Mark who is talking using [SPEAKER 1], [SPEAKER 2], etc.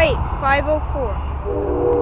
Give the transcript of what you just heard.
[SPEAKER 1] wait, 504.